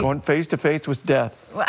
Going face to face with death. All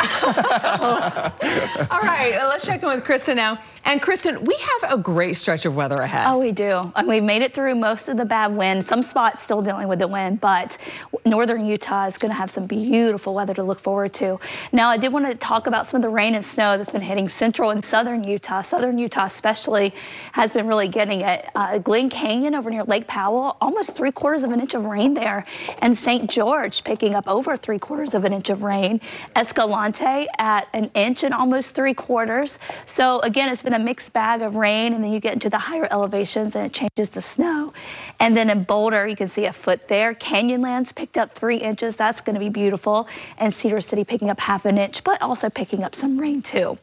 right, let's check in with Kristen now. And Kristen, we have a great stretch of weather ahead. Oh, we do. And we've made it through most of the bad wind. Some spots still dealing with the wind, but northern Utah is going to have some beautiful weather to look forward to. Now, I did want to talk about some of the rain and snow that's been hitting central and southern Utah. Southern Utah especially has been really getting it. Uh, Glen Canyon over near Lake Powell, almost three quarters of an inch of rain there. And St. George picking up over three quarters of an inch of rain. Escalante at an inch and almost three quarters. So again, it's been a mixed bag of rain and then you get into the higher elevations and it changes to snow. And then in Boulder, you can see a foot there. Canyonlands picked up three inches. That's going to be beautiful. And Cedar City picking up half an inch, but also picking up some rain too.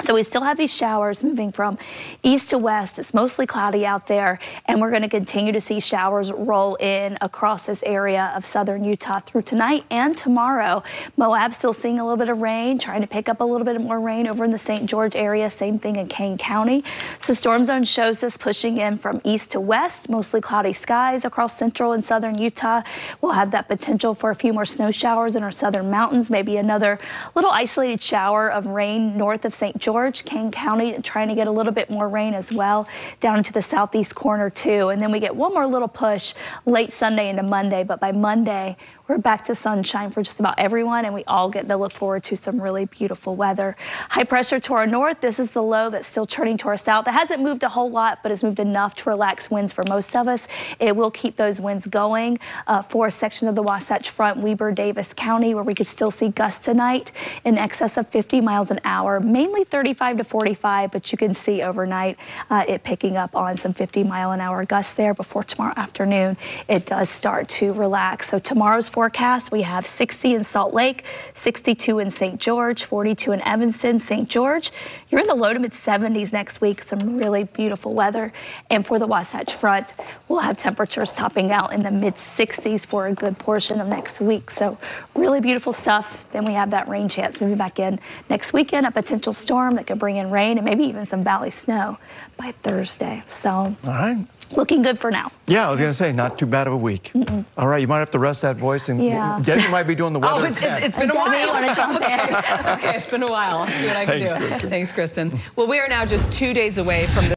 So we still have these showers moving from east to west. It's mostly cloudy out there, and we're going to continue to see showers roll in across this area of southern Utah through tonight and tomorrow. Moab still seeing a little bit of rain, trying to pick up a little bit more rain over in the St. George area. Same thing in Kane County. So storm zone shows us pushing in from east to west, mostly cloudy skies across central and southern Utah. We'll have that potential for a few more snow showers in our southern mountains, maybe another little isolated shower of rain north of St. George George, Kane County, trying to get a little bit more rain as well down into the southeast corner too. And then we get one more little push late Sunday into Monday, but by Monday, we're back to sunshine for just about everyone, and we all get to look forward to some really beautiful weather. High pressure to our north. This is the low that's still turning to our south. That hasn't moved a whole lot, but has moved enough to relax winds for most of us. It will keep those winds going uh, for a section of the Wasatch Front, Weber, Davis County, where we could still see gusts tonight in excess of 50 miles an hour, mainly 35 to 45, but you can see overnight uh, it picking up on some 50 mile an hour gusts there before tomorrow afternoon. It does start to relax. So tomorrow's forecast, we have 60 in Salt Lake, 62 in St. George, 42 in Evanston, St. George. You're in the low to mid 70s next week, some really beautiful weather. And for the Wasatch Front, we'll have temperatures topping out in the mid 60s for a good portion of next week. So really beautiful stuff. Then we have that rain chance moving back in next weekend, a potential storm that could bring in rain and maybe even some valley snow by Thursday. So, all right. Looking good for now. Yeah, I was going to say, not too bad of a week. Mm -mm. All right, you might have to rest that voice, and yeah. Debbie might be doing the weather. Oh, it's, it's, it's been a while. okay. okay, it's been a while. I'll see what I can Thanks, do. Kristen. Thanks, Kristen. Well, we are now just two days away from the